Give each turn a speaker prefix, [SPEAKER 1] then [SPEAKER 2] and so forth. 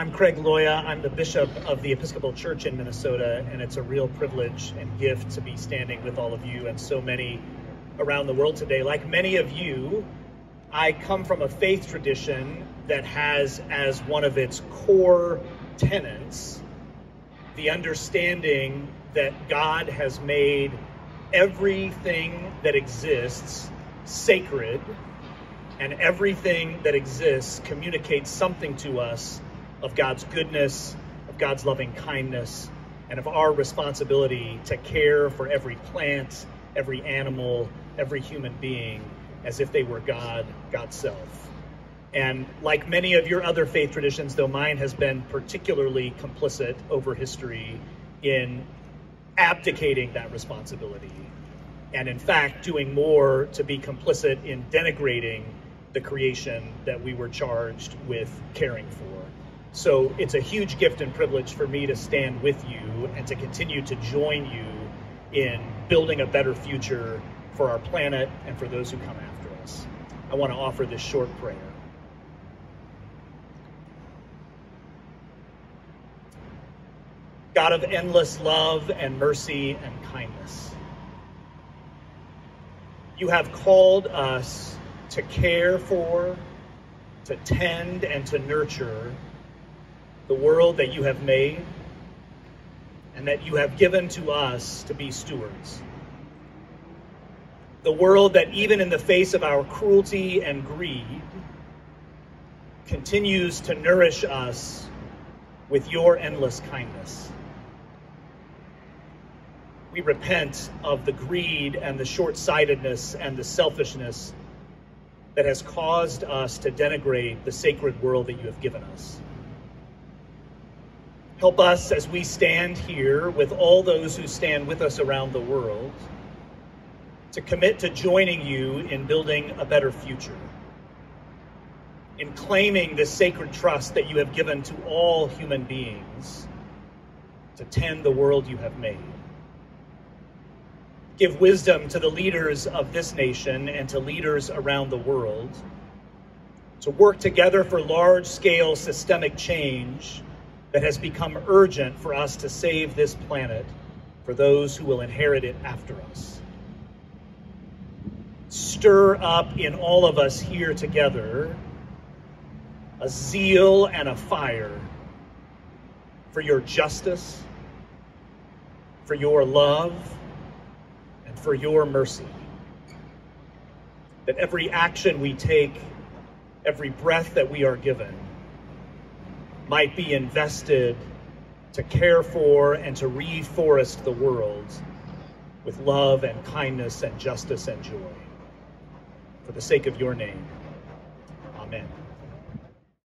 [SPEAKER 1] I'm Craig Loya. I'm the bishop of the Episcopal Church in Minnesota, and it's a real privilege and gift to be standing with all of you and so many around the world today. Like many of you, I come from a faith tradition that has as one of its core tenets the understanding that God has made everything that exists sacred and everything that exists communicates something to us of God's goodness, of God's loving kindness, and of our responsibility to care for every plant, every animal, every human being as if they were God, God's self. And like many of your other faith traditions, though mine has been particularly complicit over history in abdicating that responsibility, and in fact, doing more to be complicit in denigrating the creation that we were charged with caring for. So it's a huge gift and privilege for me to stand with you and to continue to join you in building a better future for our planet and for those who come after us. I want to offer this short prayer. God of endless love and mercy and kindness, you have called us to care for, to tend, and to nurture the world that you have made and that you have given to us to be stewards. The world that, even in the face of our cruelty and greed, continues to nourish us with your endless kindness. We repent of the greed and the short sightedness and the selfishness that has caused us to denigrate the sacred world that you have given us. Help us as we stand here with all those who stand with us around the world to commit to joining you in building a better future, in claiming the sacred trust that you have given to all human beings to tend the world you have made. Give wisdom to the leaders of this nation and to leaders around the world to work together for large scale systemic change that has become urgent for us to save this planet for those who will inherit it after us. Stir up in all of us here together a zeal and a fire for your justice, for your love, and for your mercy. That every action we take, every breath that we are given, might be invested to care for and to reforest the world with love and kindness and justice and joy. For the sake of your name, amen.